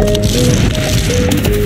Música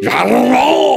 然后